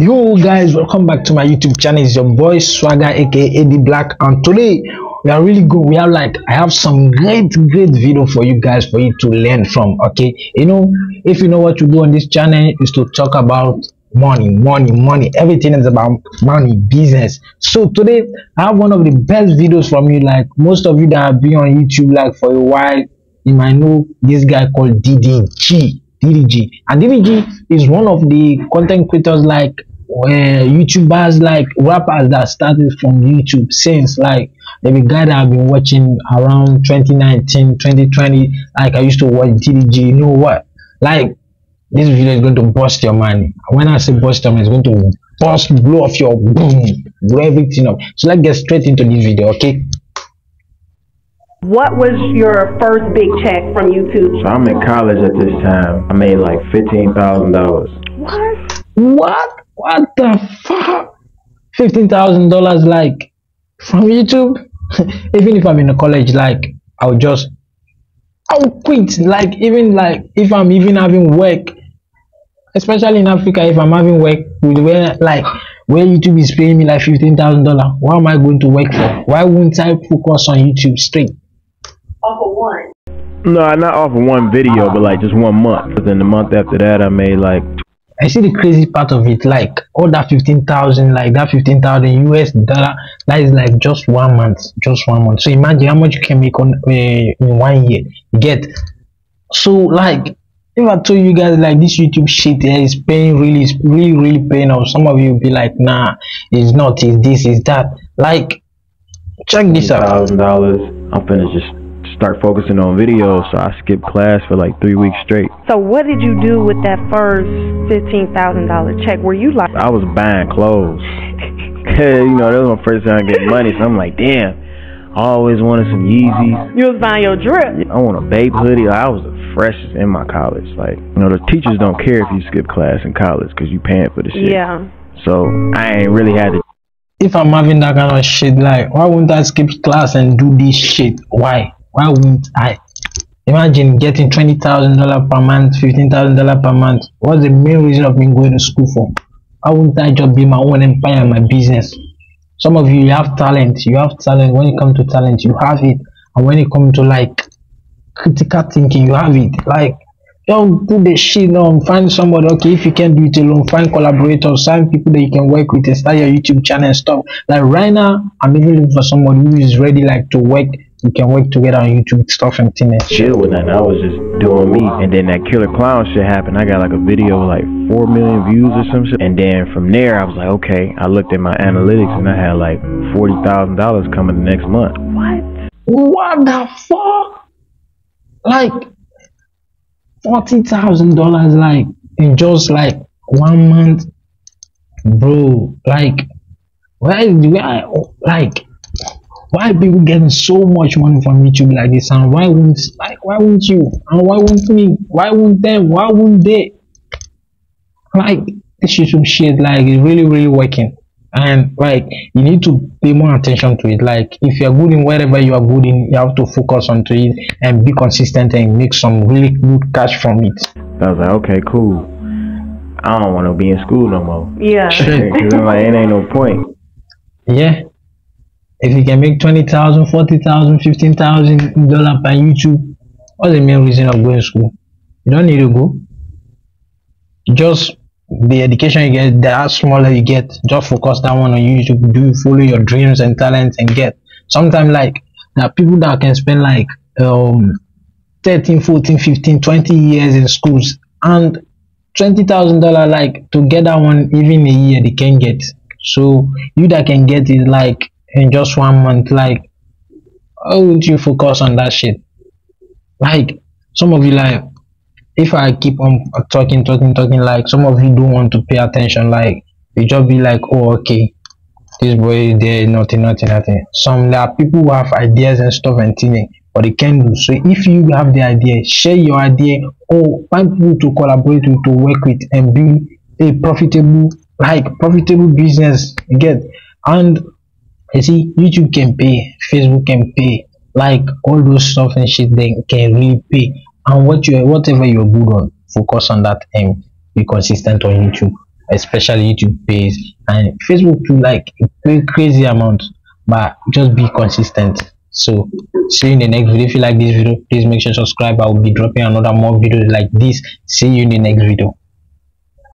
Yo guys, welcome back to my YouTube channel. It's your boy Swagger aka AD Black and today we are really good. We have like I have some great great video for you guys for you to learn from. Okay, you know if you know what to do on this channel is to talk about money, money, money. Everything is about money, business. So today I have one of the best videos from you. Like most of you that have been on YouTube like for a while, you might know this guy called DDG. DDG and DDG is one of the content creators like uh, YouTubers like rappers that started from YouTube since like the guy that I've been watching around 2019 2020 like I used to watch DDG you know what like this video is going to bust your money when I say bust your money it's going to bust blow off your boom blow everything up so let's get straight into this video okay What was your first big check from YouTube? So I'm in college at this time. I made like fifteen thousand dollars. What? what what the fuck? Fifteen thousand dollars like from youtube? Even if i'm in a college like i'll just i'll quit. Like even like if i'm even having work especially in africa if i'm having work with where like where youtube is paying me like fifteen thousand dollar what am i going to work for? Why won't i focus on youtube straight? Off of one. No, not off of one video, but like just one month. But then the month after that, I made like I see the crazy part of it, like all that fifteen thousand, like that fifteen thousand US dollar, that is like just one month, just one month. So imagine how much you can make on uh, in one year. You get so like if I told you guys like this YouTube shit here is paying really, it's really, really paying off. Some of you will be like, nah, it's not, it's this, it's that. Like, check this out. thousand dollars. I'm just start focusing on videos. So I skipped class for like three weeks straight. So what did you do with that first fifteen thousand dollar check? Were you like, I was buying clothes. you know, that was my first time getting money. So I'm like, damn. I always wanted some Yeezys. you was buying your drip? I want a Bape hoodie. I was the freshest in my college. Like, you know, the teachers don't care if you skip class in college because you paying for the shit. Yeah. So I ain't really had to If I'm having that kind of shit, like, why wouldn't I skip class and do this shit? Why? Why wouldn't I? Imagine getting twenty thousand dollar per month, fifteen thousand dollar per month. What's the main reason of me going to school for? Why wouldn't I just be my own empire, my business? Some of you, you have talent. You have talent. When it comes to talent, you have it. And when it comes to like critical thinking, you have it. Like, don't do the shit on find somebody. Okay, if you can't do it alone, find collaborators, find people that you can work with and start your YouTube channel and stuff. Like right now, I'm even looking for somebody who is ready, like to work. We can work together on YouTube stuff and things. chill with nothing. I was just doing me. And then that killer clown shit happened. I got like a video with like four million views or some shit. And then from there, I was like, okay. I looked at my analytics and I had like forty thousand dollars coming the next month. What? What the fuck? Like forty thousand dollars, like in just like one month, bro. Like, why? Why? Like, why people getting so much money from YouTube like this? And why won't like why won't you? And why won't me? Why won't them? Why won't they? Like this YouTube shit, like it's really really working. And like you need to pay more attention to it. Like if you're good in wherever you are good in, you have to focus onto it and be consistent and make some really good cash from it. I was like, okay, cool. I don't want to be in school no more. Yeah. Cause I'm like, it ain't no point. Yeah. If you can make 20,000, 40,000, 15,000 dollar per YouTube, what's the main reason of going to school? You don't need to go. Just the education you get, the smaller you get, just focus that one on YouTube. Do follow your dreams and talents and get. Sometimes like there are people that can spend like um 13, 14, 15, 20 years in schools and twenty thousand dollar like to get that one even a year they can get. So you that can get is like in just one month, like how would you focus on that shit? Like some of you like if I keep on talking, talking, talking, like some of you don't want to pay attention, like you just be like, oh okay, this boy there, nothing, nothing, nothing. Some there are people who have ideas and stuff and things, but they can't do. So if you have the idea, share your idea or find people to collaborate with, to work with, and build a profitable, like profitable business. Get and you see, YouTube can pay, Facebook can pay, like all those stuff and shit. They can really pay. And what you whatever you're good on, focus on that and be consistent on YouTube. especially youtube pays and facebook too like a crazy amount but just be consistent so see you in the next video if you like this video please make sure to subscribe i will be dropping another more videos like this see you in the next video